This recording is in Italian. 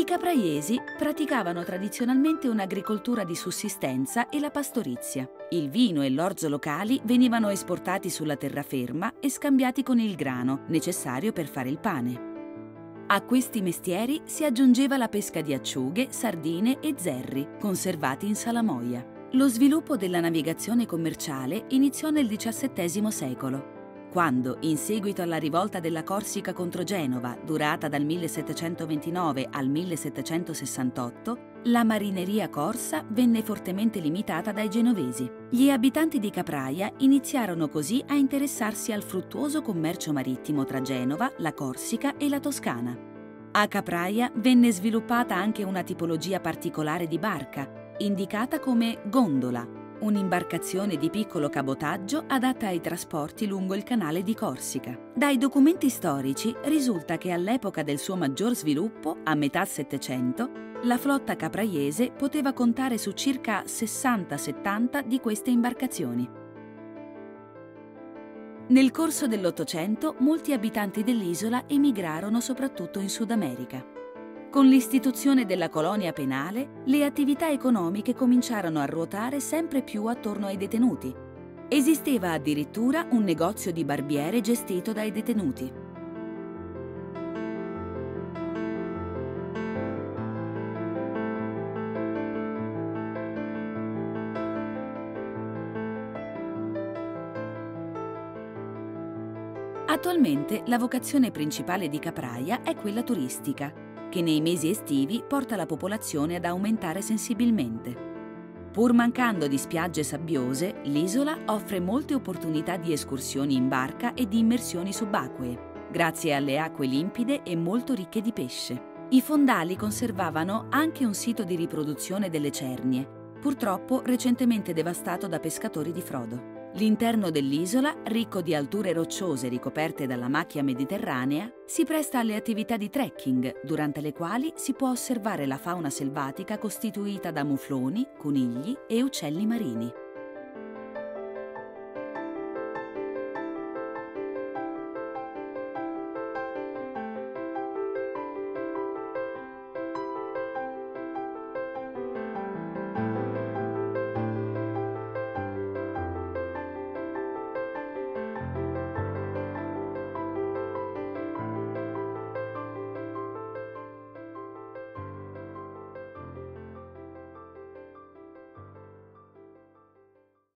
I capraiesi praticavano tradizionalmente un'agricoltura di sussistenza e la pastorizia. Il vino e l'orzo locali venivano esportati sulla terraferma e scambiati con il grano, necessario per fare il pane. A questi mestieri si aggiungeva la pesca di acciughe, sardine e zerri, conservati in salamoia. Lo sviluppo della navigazione commerciale iniziò nel XVII secolo quando, in seguito alla rivolta della Corsica contro Genova, durata dal 1729 al 1768, la marineria corsa venne fortemente limitata dai genovesi. Gli abitanti di Capraia iniziarono così a interessarsi al fruttuoso commercio marittimo tra Genova, la Corsica e la Toscana. A Capraia venne sviluppata anche una tipologia particolare di barca, indicata come gondola, un'imbarcazione di piccolo cabotaggio adatta ai trasporti lungo il canale di Corsica. Dai documenti storici risulta che all'epoca del suo maggior sviluppo, a metà Settecento, la flotta capraiese poteva contare su circa 60-70 di queste imbarcazioni. Nel corso dell'Ottocento molti abitanti dell'isola emigrarono soprattutto in Sud America. Con l'istituzione della colonia penale, le attività economiche cominciarono a ruotare sempre più attorno ai detenuti. Esisteva addirittura un negozio di barbiere gestito dai detenuti. Attualmente la vocazione principale di Capraia è quella turistica che nei mesi estivi porta la popolazione ad aumentare sensibilmente. Pur mancando di spiagge sabbiose, l'isola offre molte opportunità di escursioni in barca e di immersioni subacquee, grazie alle acque limpide e molto ricche di pesce. I fondali conservavano anche un sito di riproduzione delle cernie, purtroppo recentemente devastato da pescatori di frodo. L'interno dell'isola, ricco di alture rocciose ricoperte dalla macchia mediterranea, si presta alle attività di trekking, durante le quali si può osservare la fauna selvatica costituita da mufloni, conigli e uccelli marini.